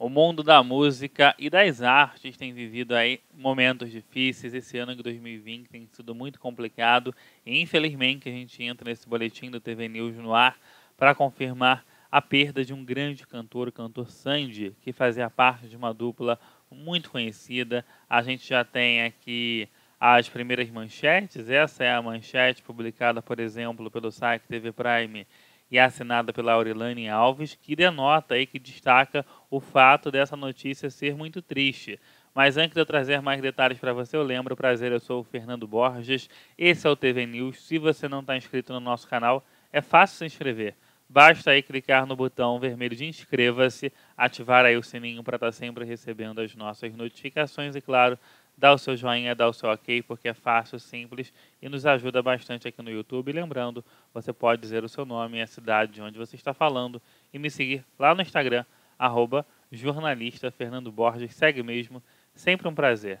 O mundo da música e das artes tem vivido aí momentos difíceis. Esse ano de 2020 tem sido muito complicado e infelizmente a gente entra nesse boletim do TV News no ar para confirmar a perda de um grande cantor, o cantor Sandy, que fazia parte de uma dupla muito conhecida. A gente já tem aqui as primeiras manchetes. Essa é a manchete publicada, por exemplo, pelo site TV Prime e assinada pela Aurilane Alves, que denota aí, que destaca o fato dessa notícia ser muito triste. Mas antes de eu trazer mais detalhes para você, eu lembro, prazer, eu sou o Fernando Borges, esse é o TV News. Se você não está inscrito no nosso canal, é fácil se inscrever. Basta aí clicar no botão vermelho de inscreva-se, ativar aí o sininho para estar tá sempre recebendo as nossas notificações e, claro, dá o seu joinha, dá o seu ok, porque é fácil, simples e nos ajuda bastante aqui no YouTube. lembrando, você pode dizer o seu nome e a cidade de onde você está falando e me seguir lá no Instagram, arroba jornalista Fernando Borges. Segue mesmo, sempre um prazer.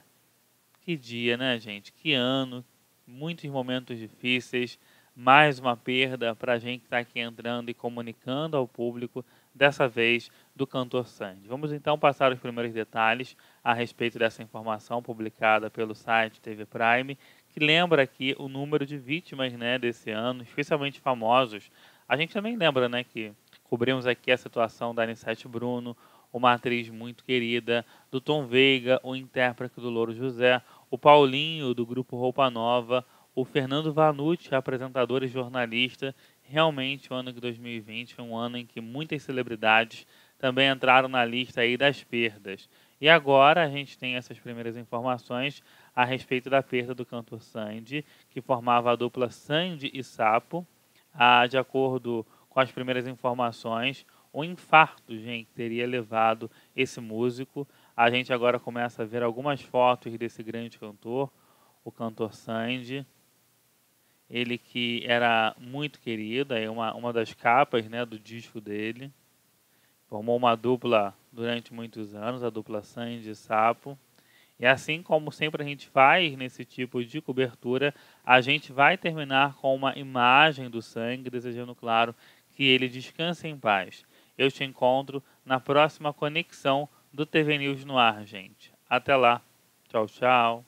Que dia, né, gente? Que ano, muitos momentos difíceis, mais uma perda para a gente que está aqui entrando e comunicando ao público dessa vez do cantor Sandy. Vamos então passar os primeiros detalhes a respeito dessa informação publicada pelo site TV Prime, que lembra aqui o número de vítimas né, desse ano, especialmente famosos. A gente também lembra né, que cobrimos aqui a situação da Anissete Bruno, uma atriz muito querida, do Tom Veiga, o intérprete do Louro José, o Paulinho, do grupo Roupa Nova, o Fernando Vanucci, apresentador e jornalista, realmente o ano de 2020 foi um ano em que muitas celebridades também entraram na lista aí das perdas. E agora a gente tem essas primeiras informações a respeito da perda do cantor Sandy, que formava a dupla Sandy e Sapo. Ah, de acordo com as primeiras informações, um infarto, gente, teria levado esse músico. A gente agora começa a ver algumas fotos desse grande cantor, o cantor Sandy ele que era muito querido, é uma, uma das capas né, do disco dele. Formou uma dupla durante muitos anos, a dupla Sandy e Sapo. E assim como sempre a gente faz nesse tipo de cobertura, a gente vai terminar com uma imagem do sangue, desejando, claro, que ele descanse em paz. Eu te encontro na próxima conexão do TV News no ar, gente. Até lá. Tchau, tchau.